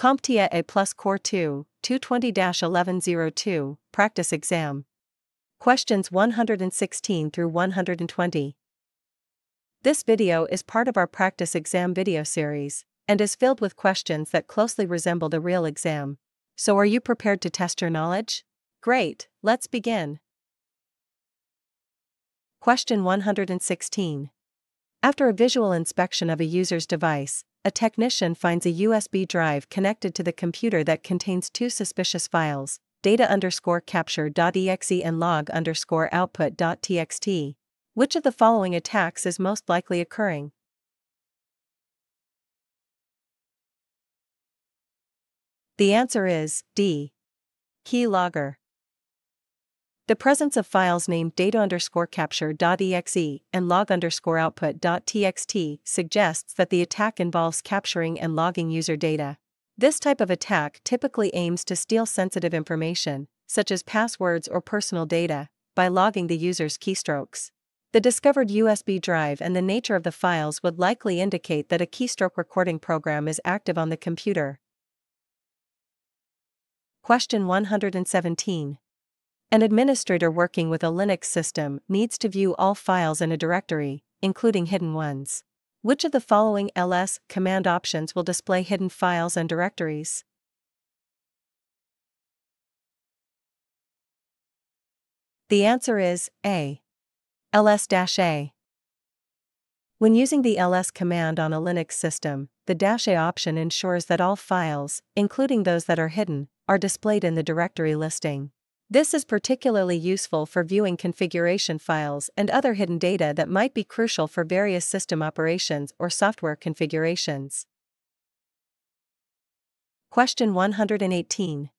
CompTIA A Plus Core 2, 220-1102, Practice Exam. Questions 116 through 120. This video is part of our practice exam video series and is filled with questions that closely resemble the real exam. So are you prepared to test your knowledge? Great, let's begin. Question 116. After a visual inspection of a user's device, a technician finds a USB drive connected to the computer that contains two suspicious files, data underscore capture.exe and log underscore output.txt. Which of the following attacks is most likely occurring? The answer is D. Keylogger. The presence of files named data underscore capture.exe and log underscore output.txt suggests that the attack involves capturing and logging user data. This type of attack typically aims to steal sensitive information, such as passwords or personal data, by logging the user's keystrokes. The discovered USB drive and the nature of the files would likely indicate that a keystroke recording program is active on the computer. Question 117. An administrator working with a Linux system needs to view all files in a directory, including hidden ones. Which of the following ls command options will display hidden files and directories? The answer is A. ls-a. When using the ls command on a Linux system, the -a option ensures that all files, including those that are hidden, are displayed in the directory listing. This is particularly useful for viewing configuration files and other hidden data that might be crucial for various system operations or software configurations. Question 118.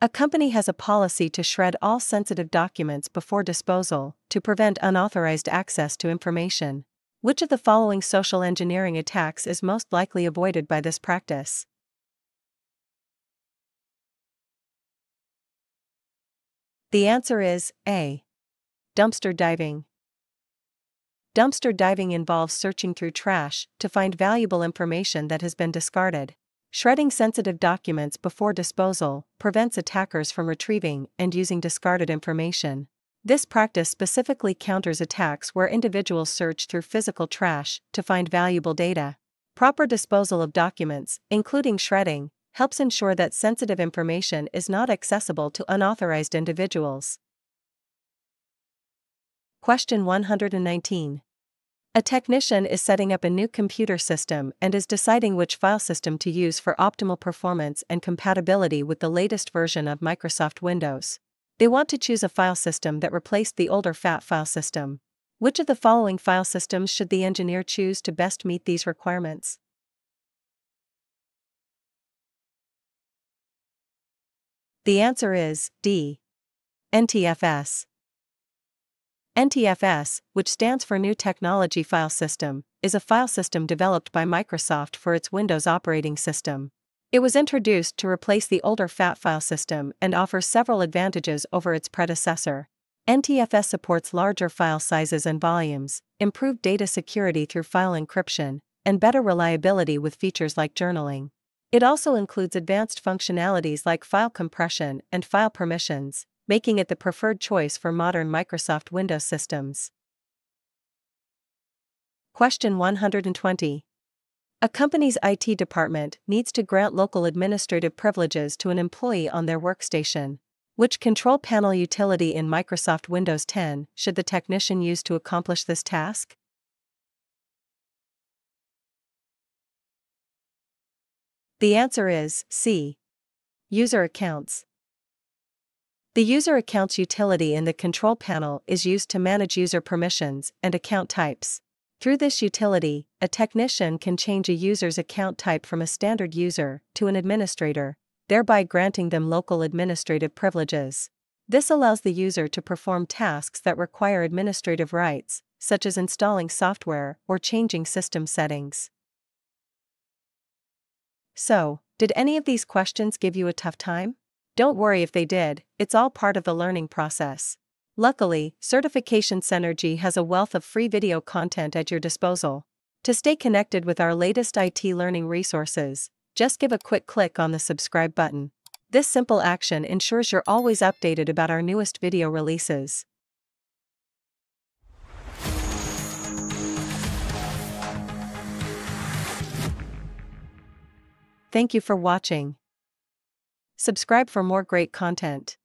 A company has a policy to shred all sensitive documents before disposal to prevent unauthorized access to information. Which of the following social engineering attacks is most likely avoided by this practice? The answer is A. Dumpster diving. Dumpster diving involves searching through trash to find valuable information that has been discarded. Shredding sensitive documents before disposal prevents attackers from retrieving and using discarded information. This practice specifically counters attacks where individuals search through physical trash to find valuable data. Proper disposal of documents, including shredding, helps ensure that sensitive information is not accessible to unauthorized individuals. Question 119. A technician is setting up a new computer system and is deciding which file system to use for optimal performance and compatibility with the latest version of Microsoft Windows. They want to choose a file system that replaced the older FAT file system. Which of the following file systems should the engineer choose to best meet these requirements? The answer is D. NTFS. NTFS, which stands for New Technology File System, is a file system developed by Microsoft for its Windows operating system. It was introduced to replace the older FAT file system and offers several advantages over its predecessor. NTFS supports larger file sizes and volumes, improved data security through file encryption, and better reliability with features like journaling. It also includes advanced functionalities like file compression and file permissions, making it the preferred choice for modern Microsoft Windows systems. Question 120. A company's IT department needs to grant local administrative privileges to an employee on their workstation. Which control panel utility in Microsoft Windows 10 should the technician use to accomplish this task? The answer is C. User accounts. The user accounts utility in the control panel is used to manage user permissions and account types. Through this utility, a technician can change a user's account type from a standard user to an administrator, thereby granting them local administrative privileges. This allows the user to perform tasks that require administrative rights, such as installing software or changing system settings. So, did any of these questions give you a tough time? Don't worry if they did, it's all part of the learning process. Luckily, Certification Cynergy has a wealth of free video content at your disposal. To stay connected with our latest IT learning resources, Just give a quick click on the subscribe button. This simple action ensures you're always updated about our newest video releases. Thank you for watching. Subscribe for more great content.